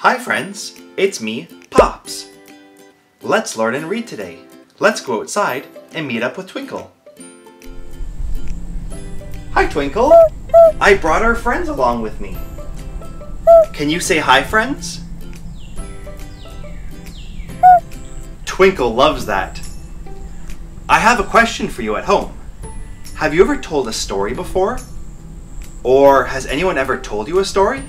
Hi friends, it's me, Popz. Let's learn and read today. Let's go outside and meet up with Twinkle. Hi Twinkle! I brought our friends along with me. Can you say hi friends? Twinkle loves that. I have a question for you at home. Have you ever told a story before? Or has anyone ever told you a story?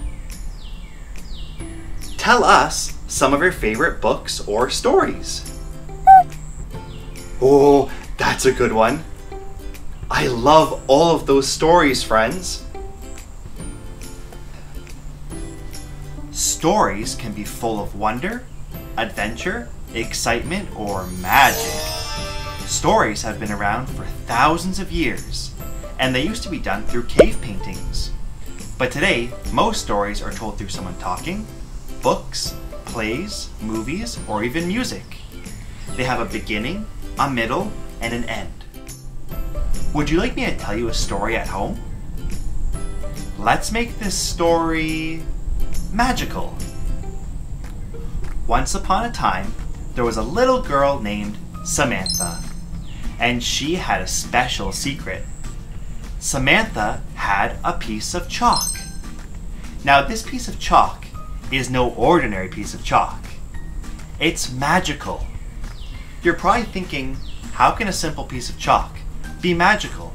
Tell us some of your favorite books or stories. Oh, that's a good one. I love all of those stories, friends. Stories can be full of wonder, adventure, excitement, or magic. Stories have been around for thousands of years, and they used to be done through cave paintings. But today, most stories are told through someone talking, books, plays, movies, or even music. They have a beginning, a middle, and an end. Would you like me to tell you a story at home? Let's make this story magical. Once upon a time, there was a little girl named Samantha, and she had a special secret. Samantha had a piece of chalk. Now, this piece of chalk is no ordinary piece of chalk. It's magical. You're probably thinking, how can a simple piece of chalk be magical?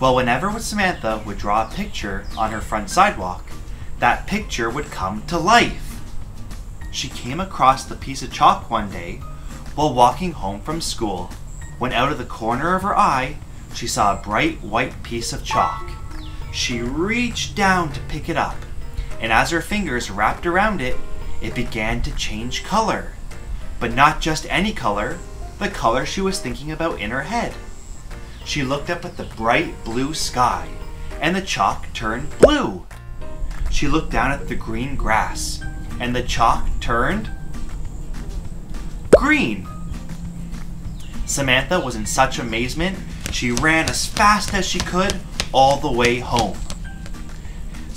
Well, whenever Samantha would draw a picture on her front sidewalk, that picture would come to life. She came across the piece of chalk one day while walking home from school, when out of the corner of her eye, she saw a bright white piece of chalk. She reached down to pick it up and as her fingers wrapped around it, it began to change color. But not just any color, the color she was thinking about in her head. She looked up at the bright blue sky, and the chalk turned blue. She looked down at the green grass, and the chalk turned green. Samantha was in such amazement, she ran as fast as she could all the way home.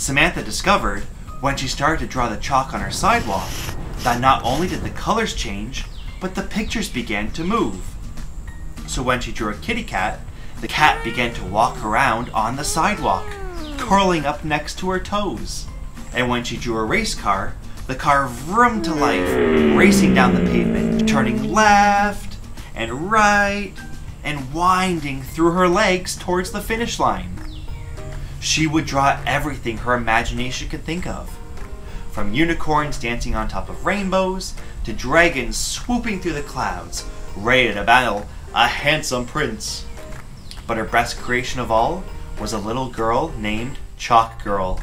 Samantha discovered, when she started to draw the chalk on her sidewalk, that not only did the colors change, but the pictures began to move. So when she drew a kitty cat, the cat began to walk around on the sidewalk, curling up next to her toes. And when she drew a race car, the car vroomed to life, racing down the pavement, turning left and right and winding through her legs towards the finish line. She would draw everything her imagination could think of. From unicorns dancing on top of rainbows, to dragons swooping through the clouds, ready to battle a handsome prince. But her best creation of all was a little girl named Chalk Girl.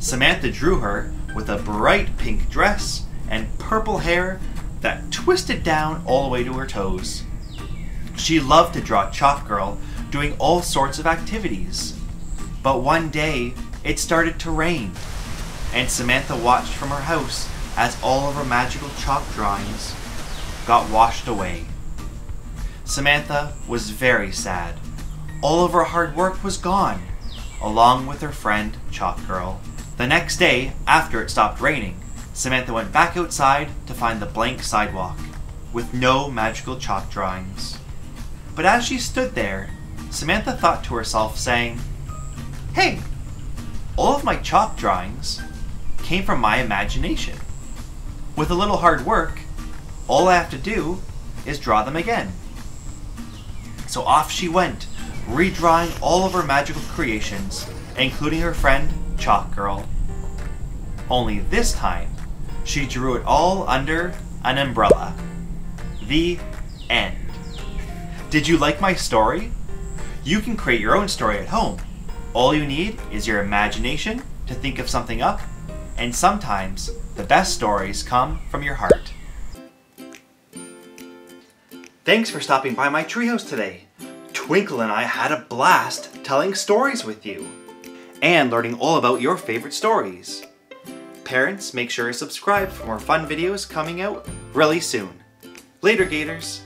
Samantha drew her with a bright pink dress and purple hair that twisted down all the way to her toes. She loved to draw Chalk Girl doing all sorts of activities. But one day, it started to rain, and Samantha watched from her house as all of her magical chalk drawings got washed away. Samantha was very sad. All of her hard work was gone, along with her friend Chalk Girl. The next day, after it stopped raining, Samantha went back outside to find the blank sidewalk, with no magical chalk drawings. But as she stood there, Samantha thought to herself, saying, Hey, all of my chalk drawings came from my imagination. With a little hard work, all I have to do is draw them again. So off she went, redrawing all of her magical creations, including her friend Chalk Girl. Only this time, she drew it all under an umbrella. The end. Did you like my story? You can create your own story at home all you need is your imagination to think of something up, and sometimes the best stories come from your heart. Thanks for stopping by my treehouse today. Twinkle and I had a blast telling stories with you and learning all about your favorite stories. Parents, make sure to subscribe for more fun videos coming out really soon. Later, Gators!